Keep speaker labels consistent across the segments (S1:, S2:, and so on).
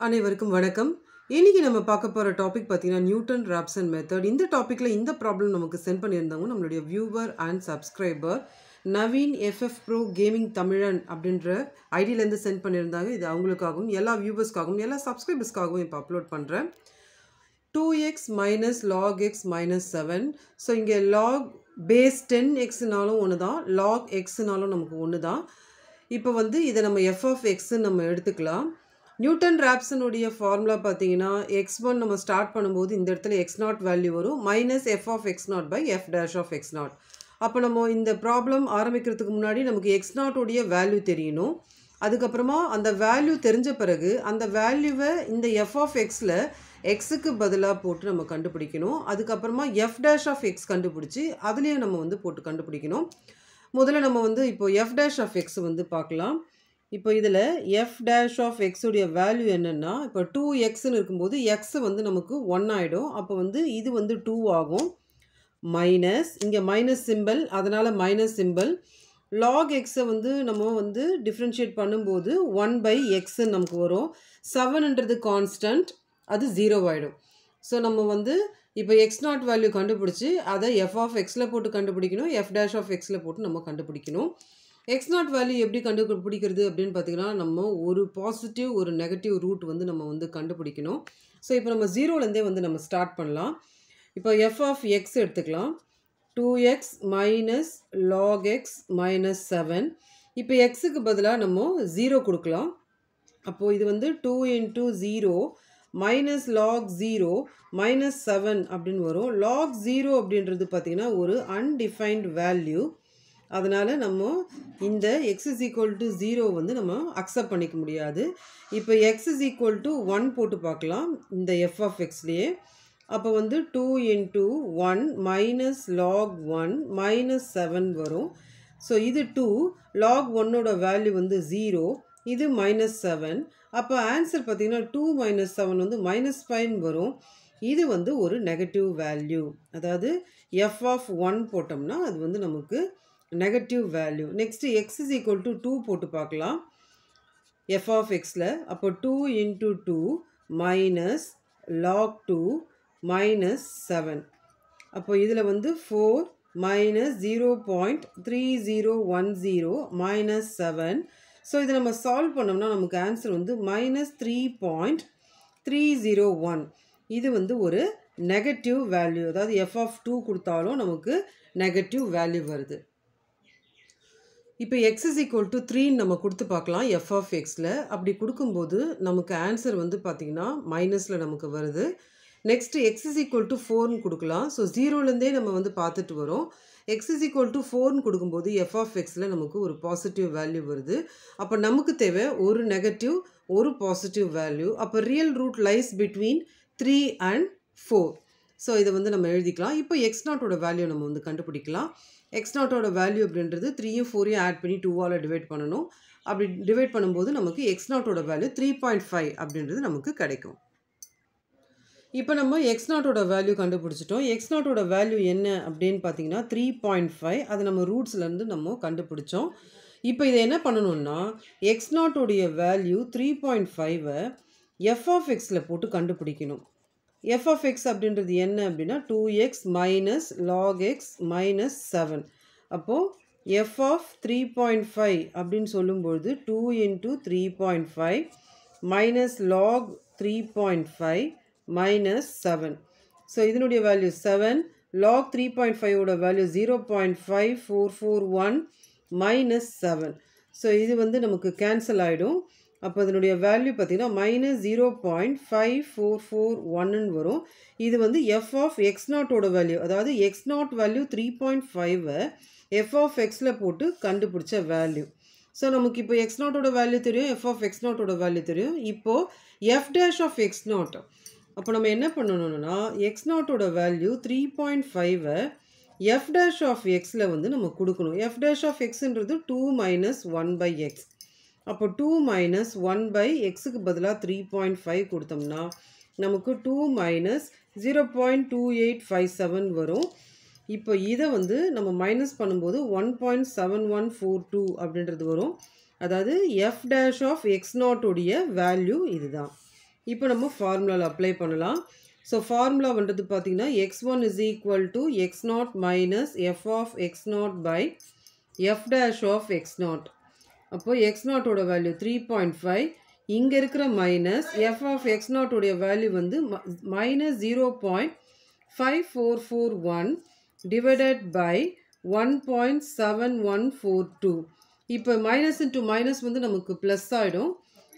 S1: அனைவருக்கும் வணக்கம். இன்றைக்கி நம்ம பார்க்க போகிற டாபிக் பார்த்தீங்கன்னா நியூட்டன் ராப்சன் மெத்தட் இந்த டாப்பிக்கில் இந்த ப்ராப்ளம் நமக்கு சென்ட் பண்ணியிருந்தவங்க நம்மளுடைய viewer and subscriber Naveen F F bro gaming Tamizhan அப்படின்ற ஐடியிலேருந்து சென்ட் பண்ணியிருந்தாங்க. இது அவங்களுக்காகவும் எல்லா வியூவர்ஸ்க்காகவும் எல்லா சப்ஸ்கிரைபர்ஸ்க்காகவும் இப்போ அப்லோட் பண்ணுறேன் two x minus log x minus seven so இங்கே லாக் பேஸ் டென் எக்ஸ்னாலும் ஒன்று தான் லாக் எக்ஸ்னாலும் நமக்கு ஒன்று தான் இப்போ வந்து இதை நம்ம எஃப்எஃப் எக்ஸ்ன்னு நம்ம எடுத்துக்கலாம். நியூட்டன் ராப்சனுடைய ஃபார்முலா பார்த்தீங்கன்னா எக்ஸ் ஒன் நம்ம ஸ்டார்ட் பண்ணும்போது இந்த இடத்துல எக்ஸ் நாட் வேல்யூ வரும். Minus f of x naught by f dash of x naught அப்போ நம்ம இந்த ப்ராப்ளம் ஆரம்பிக்கிறதுக்கு முன்னாடி நமக்கு எக்ஸ் நாட்டுடைய வேல்யூ தெரியணும். அதுக்கப்புறமா அந்த வேல்யூ தெரிஞ்ச பிறகு அந்த வேல்யூவை இந்த எஃப் ஆஃப் எக்ஸில் எக்ஸுக்கு பதிலாக போட்டு நம்ம கண்டுபிடிக்கணும். அதுக்கப்புறமா எஃப் டேஷ் ஆஃப் எக்ஸ் கண்டுபிடிச்சி அதுலேயும் நம்ம வந்து போட்டு கண்டுபிடிக்கணும். முதல்ல நம்ம வந்து இப்போ எஃப் டேஷ் ஆஃப் எக்ஸ் வந்து பார்க்கலாம். இப்போ இதில் எஃப் டேஷ் ஆஃப் எக்ஸுடைய வேல்யூ என்னென்னா இப்போ டூ எக்ஸ்னு இருக்கும்போது எக்ஸ் வந்து நமக்கு ஒன் ஆகிடும் அப்போ வந்து இது வந்து டூ ஆகும். மைனஸ் இங்கே மைனஸ் சிம்பிள் அதனால் மைனஸ் சிம்பிள் லாக் எக்ஸை வந்து நம்ம வந்து டிஃப்ரென்ஷியேட் பண்ணும்போது ஒன் பை எக்ஸுன்னு நமக்கு வரும். செவன்ன்றது கான்ஸ்டன்ட் அது ஜீரோ ஆகிடும் ஸோ நம்ம வந்து இப்போ எக்ஸ் நாட் வேல்யூ கண்டுபிடிச்சி அதை எஃப் ஆஃப் எக்ஸில் போட்டு கண்டுபிடிக்கணும் எஃப் டேஷ் ஆஃப் எக்ஸில் போட்டு நம்ம கண்டுபிடிக்கணும். எக்ஸ் நாட் வேல்யூ எப்படி கண்டுபிடிக்கிறது அப்படின்னு பார்த்தீங்கன்னா நம்ம ஒரு பாசிட்டிவ் ஒரு நெகட்டிவ் ரூட் வந்து நம்ம வந்து கண்டுபிடிக்கணும். ஸோ இப்போ நம்ம ஜீரோலேருந்தே வந்து நம்ம ஸ்டார்ட் பண்ணலாம். இப்போ எஃப் ஆஃப் எக்ஸ் எடுத்துக்கலாம். Two x minus log x minus seven இப்போ எக்ஸுக்கு பதிலாக நம்ம ஜீரோ கொடுக்கலாம். அப்போது இது வந்து two into zero minus log zero minus seven அப்படின்னு வரும். லாக் ஜீரோ அப்படின்றது பார்த்திங்கன்னா ஒரு அன்டிஃபைன்ட் வேல்யூ அதனால் நம்ம இந்த x is equal to zero வந்து நம்ம அக்செப்ட் பண்ணிக்க முடியாது. இப்போ x is equal to one போட்டு பார்க்கலாம். இந்த எஃப் ஆஃப் எக்ஸ்லேயே அப்போ வந்து two into one minus log one minus seven வரும். ஸோ இது டூ லாக் ஒன்னோட வேல்யூ வந்து ஜீரோ இது மைனஸ் செவன் அப்போ ஆன்சர் பார்த்திங்கன்னா டூ மைனஸ் செவன் வந்து மைனஸ் ஃபைவ் வரும். இது வந்து ஒரு நெகட்டிவ் வேல்யூ அதாவது எஃப் ஆஃப் ஒன் போட்டோம்னா அது வந்து நமக்கு negative value next x is equal to two போட்டு பார்க்கலாம். எஃப் ஆஃப் எக்ஸில் அப்போ two into two minus log two minus seven அப்போ இதில் வந்து four minus zero point three zero one zero minus seven so இதை நம்ம சால்வ் பண்ணோம்னா நமக்கு ஆன்சர் வந்து minus three point three zero one இது வந்து ஒரு நெகட்டிவ் வேல்யூ அதாவது எஃப் ஆஃப் டூ கொடுத்தாலும் நமக்கு நெகட்டிவ் வேல்யூ வருது. இப்போ எக்ஸ் இஸ் ஈக்குவல் டு த்ரீன்னு நம்ம கொடுத்து பார்க்கலாம் எஃப் ஆஃப் எக்ஸில் அப்படி கொடுக்கும்போது நமக்கு ஆன்சர் வந்து பார்த்திங்கன்னா மைனஸில் நமக்கு வருது. Next x is equal to ஃபோர்னு கொடுக்கலாம். ஸோ ஜீரோலேருந்தே நம்ம வந்து பார்த்துட்டு வரோம். எக்ஸ் இஸ் ஈக்குவல் டு ஃபோர்னு கொடுக்கும்போது எஃப் ஆஃப் எக்ஸில் நமக்கு ஒரு பாசிட்டிவ் வேல்யூ வருது. அப்போ நமக்கு தேவை ஒரு நெகட்டிவ் ஒரு பாசிட்டிவ் வேல்யூ அப்போ real root lies between three and four so இதை வந்து நம்ம எழுதிக்கலாம். இப்போ எக்ஸ் நாட்டோட வேல்யூ நம்ம வந்து கண்டுபிடிக்கலாம். எக்ஸ் நாட்டோட வேல்யூ அப்படின்றது த்ரீயும் ஃபோரையும் ஆட் பண்ணி டூவால் டிவைட் பண்ணணும். அப்படி டிவைட் பண்ணும்போது நமக்கு எக்ஸ் நாட்டோட வேல்யூ த்ரீ பாயிண்ட் ஃபைவ் அப்படின்றது நமக்கு கிடைக்கும். இப்போ நம்ம எக்ஸ் நாட்டோட வேல்யூ கண்டுபிடிச்சிட்டோம். எக்ஸ் நாட்டோட வேல்யூ என்ன அப்படின்னு பார்த்தீங்கன்னா த்ரீ பாயிண்ட் ஃபைவ் அதை நம்ம ரூட்ஸ்லேருந்து நம்ம கண்டுபிடிச்சோம். இப்போ இதை என்ன பண்ணணும்னா எக்ஸ் நாட்டோடைய வேல்யூ த்ரீ பாயிண்ட் ஃபைவை எஃப் ஆஃப் எக்ஸில் போட்டு கண்டுபிடிக்கணும். எஃப்எஃப்எக்ஸ் அப்படின்றது என்ன அப்படின்னா two x minus log x minus seven அப்போது f of three point five அப்படின்னு சொல்லும்பொழுது two into three point five minus log three point five minus seven so இதனுடைய value seven log three point ஃபைவோட value zero point five four four one minus seven so இது வந்து நமக்கு cancel ஆகிடும் அப்போ அதனுடைய value பார்த்திங்கன்னா minus zero point five four four ஒன்னு வரும். இது வந்து எஃப் ஆஃப் எக்ஸ் நாட்டோட வேல்யூ அதாவது x naught value three point ஃபைவை எஃப் ஆஃப் எக்ஸில் போட்டு கண்டுபிடிச்ச வேல்யூ ஸோ நமக்கு இப்போ எக்ஸ் நாட்டோட வேல்யூ தெரியும் எஃப் ஆஃப் எக்ஸ் நாட்டோட வேல்யூ தெரியும். இப்போது f dash of x naught அப்போ நம்ம என்ன பண்ணணும்னா எக்ஸ் நாட்டோட வேல்யூ த்ரீ பாயிண்ட் ஃபைவை எஃப் டேஷ் ஆஃப் எக்ஸில் வந்து நம்ம கொடுக்கணும். F dash of எக்ஸுன்றது two minus one by x அப்போ டூ மைனஸ் ஒன் பை எக்ஸுக்கு பதிலாக த்ரீ பாயிண்ட் ஃபைவ் கொடுத்தோம்னா நமக்கு two minus zero point two eight five seven வரும். இப்போ இதை வந்து நம்ம மைனஸ் பண்ணும்போது one point seven one four two அப்படின்றது வரும். அதாவது எஃப் டேஷ் ஆஃப் எக்ஸ் நாட்டுடைய வேல்யூ இதுதான். இப்போ நம்ம ஃபார்முலாவில் அப்ளை பண்ணலாம். ஸோ ஃபார்முலா வந்துட்டு பார்த்திங்கன்னா x one is equal to x not minus f of x not by f dash of x not அப்போது எக்ஸ் நாட்டோட வேல்யூ த்ரீ பாயிண்ட் ஃபைவ் இங்கே இருக்கிற மைனஸ் எஃப் ஆஃப் எக்ஸ் நாட்டோடைய வேல்யூ வந்து minus zero point five four four one divided by one point seven one four two இப்போ minus into minus வந்து நமக்கு plus ஆகிடும்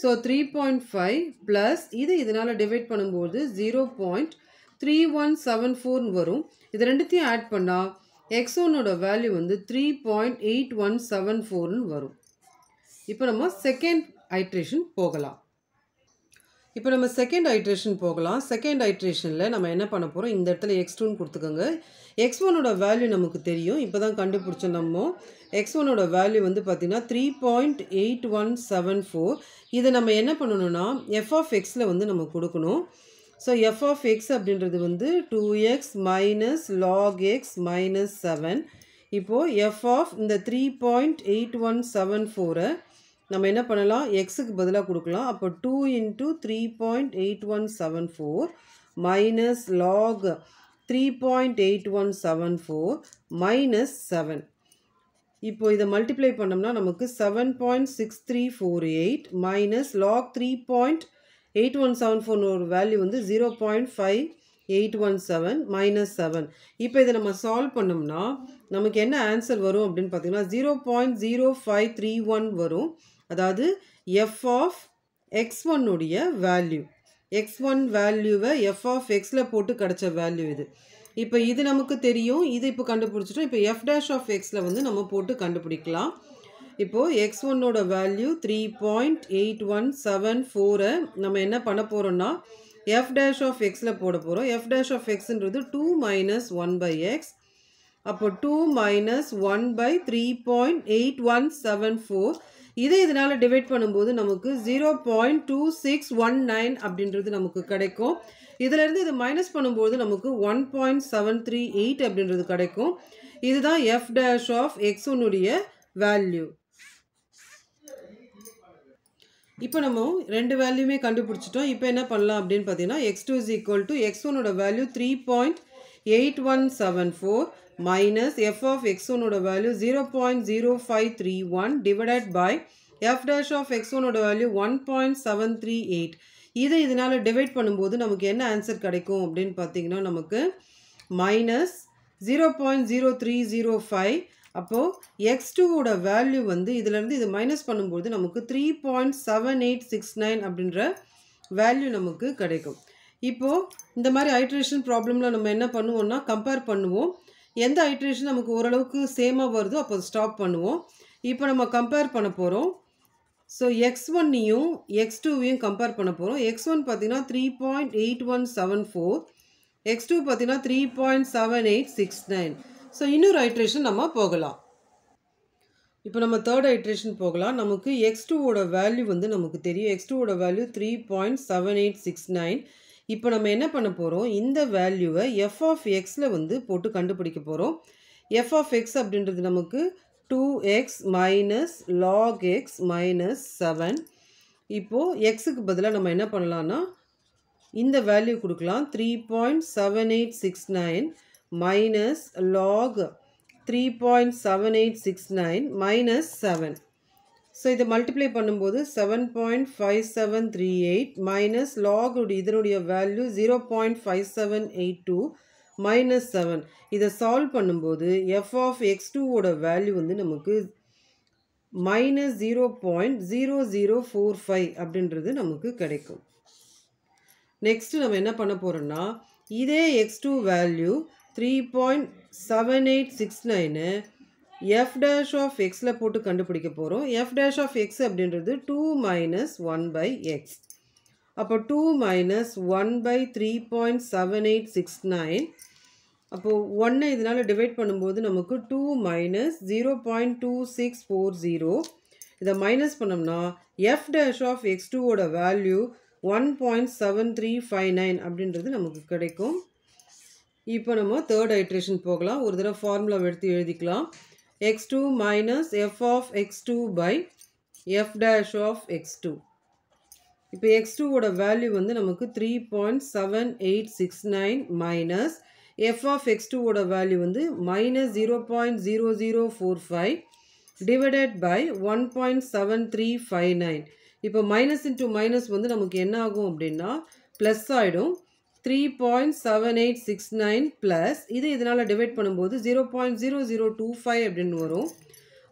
S1: so three point five plus இது இதனால் டிவைட் பண்ணும்போது zero point three one seven ஃபோர்னு வரும். இது ரெண்டுத்தையும் ஆட் பண்ணால் எக்ஸோனோட வேல்யூ வந்து three point eight one seven ஃபோர்னு வரும். இப்போ நம்ம செகண்ட் ஐட்ரேஷன் போகலாம். இப்போ நம்ம செகண்ட் ஐட்ரேஷன் போகலாம். செகண்ட் ஐட்ரேஷனில் நம்ம என்ன பண்ண போகிறோம் இந்த இடத்துல எக்ஸ் டூன்னு கொடுத்துக்கோங்க. எக்ஸ் ஒனோட வேல்யூ நமக்கு தெரியும். இப்போ தான் கண்டுபிடிச்ச நம்ம எக்ஸ் ஒனோட வேல்யூ வந்து பார்த்திங்கன்னா three point eight one seven four இதை நம்ம என்ன பண்ணணும்னா எஃப் ஆஃப் எக்ஸில் வந்து நம்ம கொடுக்கணும். ஸோ எஃப் ஆஃப் எக்ஸ் அப்படின்றது வந்து two x minus log x minus seven இப்போது எஃப் ஆஃப் இந்த three point eight one seven ஃபோரை நம்ம என்ன பண்ணலாம்? எக்ஸுக்கு பதிலாக கொடுக்கலாம். அப்போ two into three point eight one seven four minus log three point eight one seven four minus seven இப்போ இதை மல்டிப்ளை பண்ணோம்னா நமக்கு seven point six three four eight minus log three point eight one seven ஃபோர்னு ஒரு value வந்து zero point five eight one seven minus seven இப்போ இதை நம்ம சால்வ் பண்ணோம்னா நமக்கு என்ன ஆன்சர் வரும் அப்படின்னு பார்த்தீங்கன்னா zero point zero five three one வரும். அதாவது எஃப் ஆஃப் எக்ஸ் ஒன்னுடைய வேல்யூ எக்ஸ் ஒன் வேல்யூவை எஃப் ஆஃப் எக்ஸில் போட்டு கிடச்ச வேல்யூ இது. இப்போ இது நமக்கு தெரியும். இது இப்போ கண்டுபிடிச்சிட்டோம். இப்போ எஃப் டேஷ் ஆஃப் எக்ஸில் வந்து நம்ம போட்டு கண்டுபிடிக்கலாம். இப்போது எக்ஸ் ஒன்னோட value three point eight one seven ஃபோரை நம்ம என்ன பண்ண போகிறோம்னா எஃப் டேஷ் ஆஃப் எக்ஸில் போட போகிறோம் f dash of எக்ஸ்ன்றது two minus one by x அப்போ two minus one by three point eight one seven four இதை இதனால் டிவைட் பண்ணும்போது நமக்கு zero point two six one nine அப்படின்றது நமக்கு கிடைக்கும். இதிலேருந்து இதை மைனஸ் பண்ணும்போது நமக்கு one point seven three eight அப்படின்றது கிடைக்கும். இதுதான் எஃப் டேஷ் ஆஃப் எக்ஸ் ஒன்னுடைய வேல்யூ இப்போ நம்ம ரெண்டு வேல்யூமே கண்டுபிடிச்சிட்டோம். இப்போ என்ன பண்ணலாம் அப்படின்னு பார்த்தீங்கன்னா x two is equal to x ஒனோட value three point eight one seven four minus f of x ஒனோட value zero divided zero five three one divided by f dash of x ஒனோட value one point seven three eight இதை இதனால் divide பண்ணும்போது நமக்கு என்ன answer கிடைக்கும் அப்படின்னு பார்த்தீங்கன்னா நமக்கு minus zero அப்போ ஜீரோ த்ரீ ஜீரோ ஃபைவ் அப்போது எக்ஸ் வேல்யூ வந்து இதிலேருந்து இது மைனஸ் பண்ணும்போது நமக்கு three point seven eight six nine அப்படின்ற வேல்யூ நமக்கு கிடைக்கும். இப்போது இந்த மாதிரி ஐட்ரேஷன் ப்ராப்ளமில் நம்ம என்ன பண்ணுவோம்னா கம்பேர் பண்ணுவோம். எந்த ஐட்ரேஷன் நமக்கு ஓரளவுக்கு சேமாக வருதோ அப்போ ஸ்டாப் பண்ணுவோம். இப்போ நம்ம கம்பேர் பண்ண போகிறோம் ஸோ எக்ஸ் ஒன்னையும் எக்ஸ் டூவையும் கம்பேர் பண்ண போகிறோம் எக்ஸ் ஒன் பார்த்தீங்கன்னா three point eight one seven four x two பார்த்தீங்கன்னா three point seven eight six nine so இன்னொரு ஐட்ரேஷன் நம்ம போகலாம். இப்போ நம்ம தேர்ட் ஐட்ரேஷன் போகலாம். நமக்கு எக்ஸ் டூவோட வேல்யூ வந்து நமக்கு தெரியும். எக்ஸ் டூவோட value three point seven eight six nine இப்போ நம்ம என்ன பண்ண போகிறோம் இந்த வேல்யூவை எஃப் ஆஃப் எக்ஸில் வந்து போட்டு கண்டுபிடிக்க போகிறோம் எஃப் ஆஃப் எக்ஸ் அப்படின்றது நமக்கு two x minus log x minus seven இப்போது எக்ஸுக்கு பதிலாக நம்ம என்ன பண்ணலான்னா இந்த வேல்யூ கொடுக்கலாம். Three point seven eight six nine minus log three point seven eight six nine minus seven so இதை மல்டிப்ளை பண்ணும்போது seven point five seven three eight minus log இதனுடைய value zero point five seven eight two minus seven இதை solve பண்ணும்போது f of x டூவோட value வந்து நமக்கு minus zero point zero zero four five அப்படின்றது நமக்கு கிடைக்கும். நெக்ஸ்ட்டு நம்ம என்ன பண்ண போகிறோன்னா இதே x two value three point seven eight six nine f dash of எக்ஸில் போட்டு கண்டுபிடிக்க போகிறோம் எஃப் டேஷ் ஆஃப் எக்ஸ் அப்படின்றது two minus one by x அப்போ two minus one by three point seven eight six nine அப்போது ஒன்னை இதனால் divide பண்ணும்போது நமக்கு two minus zero point two six four zero இதை மைனஸ் பண்ணோம்னா எஃப் டேஷ் ஆஃப் எக்ஸ் டூவோட value one point seven three five nine அப்படின்றது நமக்கு கிடைக்கும். இப்போ நம்ம தேர்ட் ஐட்ரேஷன் போகலாம். ஒரு தடவை ஃபார்முலா எடுத்து எழுதிக்கலாம். X two minus f of x two by f dash of x இப்போ எக்ஸ் டூவோட வேல்யூ வந்து நமக்கு three point seven eight six nine minus f of x டூவோட வேல்யூ வந்து minus zero point zero zero four five divided by one point seven three five nine இப்போ minus into minus வந்து நமக்கு என்ன ஆகும் அப்படின்னா ப்ளஸ் ஆகிடும் three point seven eight six nine plus இது இதனால் டிவைட் பண்ணும்போது zero point zero zero two five அப்படின்னு வரும்.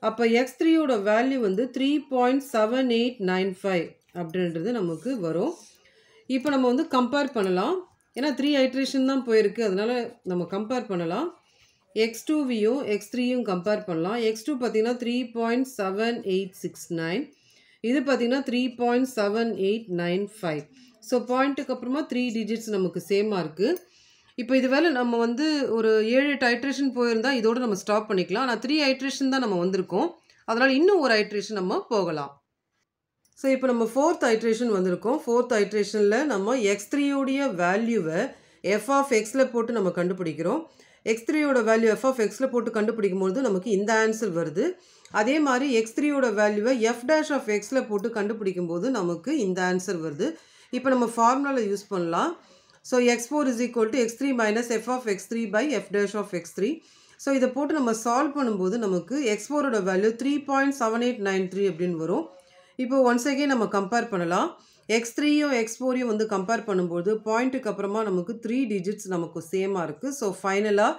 S1: அப்போ எக்ஸ் த்ரீயோட வேல்யூ வந்து three point seven eight nine five அப்படின்றது நமக்கு வரும். இப்போ நம்ம வந்து கம்பேர் பண்ணலாம். ஏன்னா த்ரீ ஹைட்ரேஷன் தான் போயிருக்கு. அதனால் நம்ம கம்பேர் பண்ணலாம். எக்ஸ் டூவியும் எக்ஸ் த்ரீயும் கம்பேர் பண்ணலாம். எக்ஸ் டூ பார்த்தீங்கன்னா three point seven eight six nine இது பார்த்தீங்கன்னா three point seven eight nine five so பாயிண்ட்டுக்கு அப்புறமா த்ரீ டிஜிட்ஸ் நமக்கு சேமாக இருக்குது இப்போ இது வேலை நம்ம வந்து ஒரு ஏழு எட்டு ஐட்ரேஷன் போயிருந்தால் இதோடு நம்ம ஸ்டாப் பண்ணிக்கலாம். ஆனால் த்ரீ ஐட்ரேஷன் தான் நம்ம வந்திருக்கோம். அதனால் இன்னும் ஒரு ஐட்ரேஷன் நம்ம போகலாம். ஸோ இப்போ நம்ம ஃபோர்த் ஐட்ரேஷன் வந்திருக்கோம். ஃபோர்த் ஐட்ரேஷனில் நம்ம எக்ஸ் த்ரீயோடைய வேல்யூவை எஃப் ஆஃப் எக்ஸில் போட்டு நம்ம கண்டுபிடிக்கிறோம். எக்ஸ் த்ரீயோட வேல்யூ எஃப் ஆஃப் எக்ஸில் போட்டு கண்டுபிடிக்கும் பொழுது நமக்கு இந்த ஆன்சர் வருது. அதே மாதிரி எக்ஸ் த்ரீயோட வேல்யூவை எஃப் டேஷ் ஆஃப் எக்ஸில் போட்டு கண்டுபிடிக்கும் போது நமக்கு இந்த ஆன்சர் வருது. இப்போ நம்ம ஃபார்முலாவில் யூஸ் பண்ணலாம். So x four is equal to x three minus f of x three by f dash of x three so இதை போட்டு நம்ம சால்வ் பண்ணும்போது நமக்கு எக்ஸ் ஃபோரோட value three point seven eight nine three அப்படின்னு வரும். இப்போ ஒன்ஸ் அகேன் நம்ம கம்பேர் பண்ணலாம். எக்ஸ் த்ரீயும் எக்ஸ் ஃபோரையும் வந்து கம்பேர் பண்ணும்போது பாயிண்ட்டுக்கு அப்புறமா நமக்கு த்ரீ டிஜிட்ஸ் நமக்கு சேமாக இருக்குது ஸோ ஃபைனலாக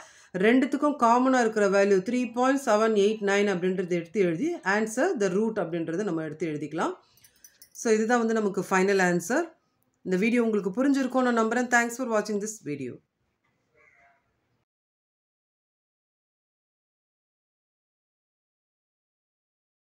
S1: ரெண்டுத்துக்கும் காமனாக இருக்கிற value three point seven eight nine அப்படின்றது எடுத்து எழுதி ஆன்சர் த ரூட் அப்படின்றத நம்ம எடுத்து எழுதிக்கலாம். ஸோ இதுதான் வந்து நமக்கு ஃபைனல் ஆன்சர் இந்த வீடியோ உங்களுக்கு புரிஞ்சிருக்கும் நம்புகிறேன் தேங்க்ஸ் ஃபார் வாட்சிங் திஸ் வீடியோ